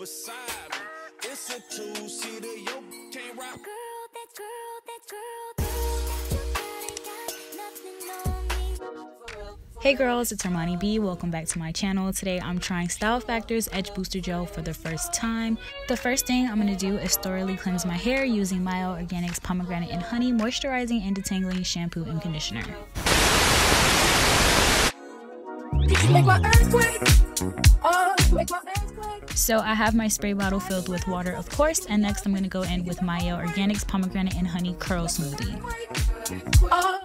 beside me. It's a two-seater, yo can't rock. Girl, that girl, that girl, Hey girls, it's Armani B. Welcome back to my channel. Today I'm trying Style Factor's Edge Booster Gel for the first time. The first thing I'm going to do is thoroughly cleanse my hair using Mielle Organics Pomegranate and Honey Moisturizing and Detangling Shampoo and Conditioner. So I have my spray bottle filled with water, of course, and next I'm going to go in with Mielle Organics Pomegranate and Honey Curl Smoothie.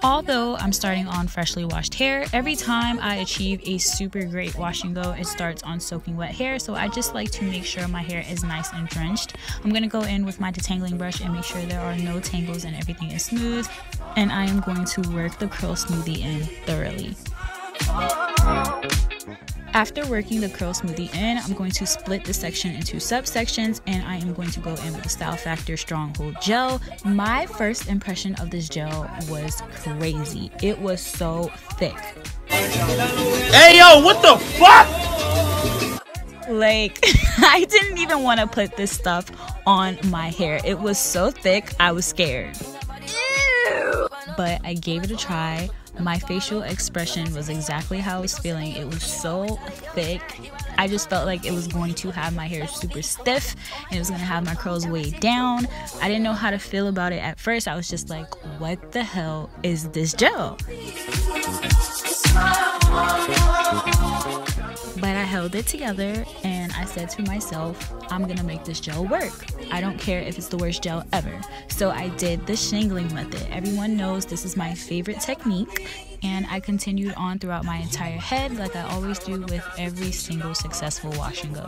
Although I'm starting on freshly washed hair, every time I achieve a super great wash and go, it starts on soaking wet hair. So I just like to make sure my hair is nice and drenched. I'm going to go in with my detangling brush and make sure there are no tangles and everything is smooth. And I am going to work the curl smoothie in thoroughly. After working the curl smoothie in, I'm going to split the section into subsections and I am going to go in with the Style Factor Stronghold Gel. My first impression of this gel was crazy. It was so thick. Hey yo, what the fuck? Like, I didn't even want to put this stuff on my hair. It was so thick, I was scared. Ew. But I gave it a try. My facial expression was exactly how I was feeling. It was so thick. I just felt like it was going to have my hair super stiff and it was going to have my curls way down. I didn't know how to feel about it at first. I was just like, what the hell is this gel? Held it together and I said to myself, I'm gonna make this gel work. I don't care if it's the worst gel ever. So I did the shingling method. Everyone knows this is my favorite technique and I continued on throughout my entire head like I always do with every single successful wash and go.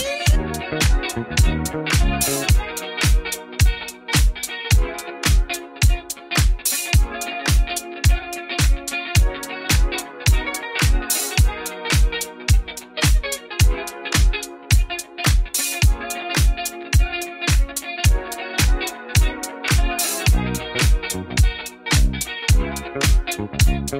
Like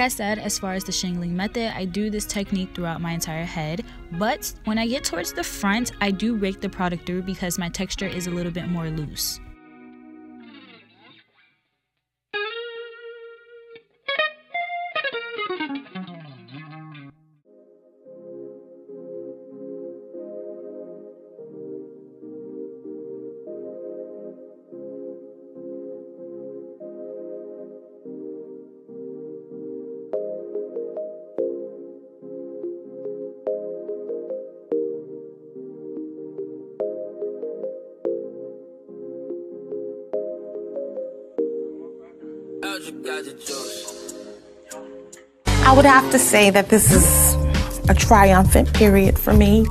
I said, as far as the shingling method, I do this technique throughout my entire head, but when I get towards the front, I do rake the product through because my texture is a little bit more loose. I would have to say that this is a triumphant period for me.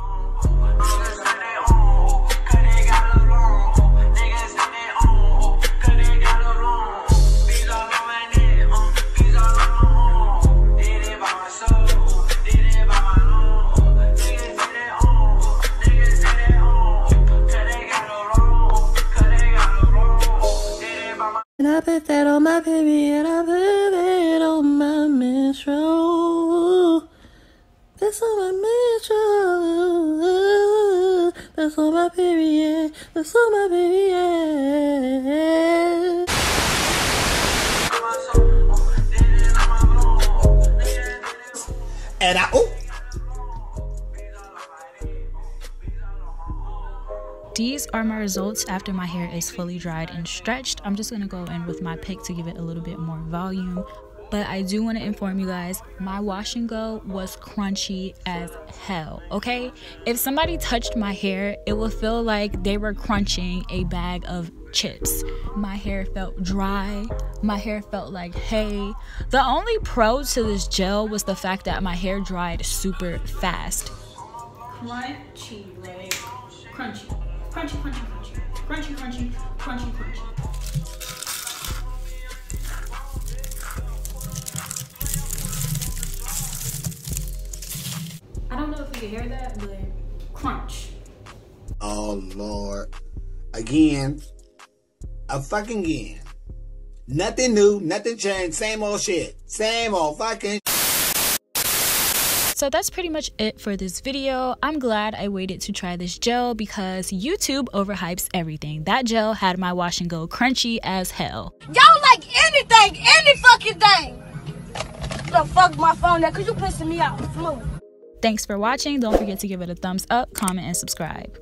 I put that on my period, I put it on my metro. That's on my metro. That's on my period. That's on my period. And I, oh. These are my results after my hair is fully dried and stretched. I'm just gonna go in with my pick to give it a little bit more volume. but I do want to inform you guys my wash and go was crunchy as hell, okay? If somebody touched my hair, it would feel like they were crunching a bag of chips. My hair felt dry, my hair felt like hay. The only pro to this gel was the fact that my hair dried super fast. Crunchy, like crunchy, crunchy, crunchy, crunchy, crunchy, crunchy, crunchy, crunchy. I don't know if you can hear that, but crunch. Oh Lord. Again. A fucking again. Nothing new, nothing changed, same old shit. Same old fucking So that's pretty much it for this video. I'm glad I waited to try this gel because YouTube overhypes everything. That gel had my wash and go crunchy as hell. Y'all like anything, any fucking thing. The fuck my phone there, cause you pissing me off. Move. Thanks for watching. Don't forget to give it a thumbs up, comment, and subscribe.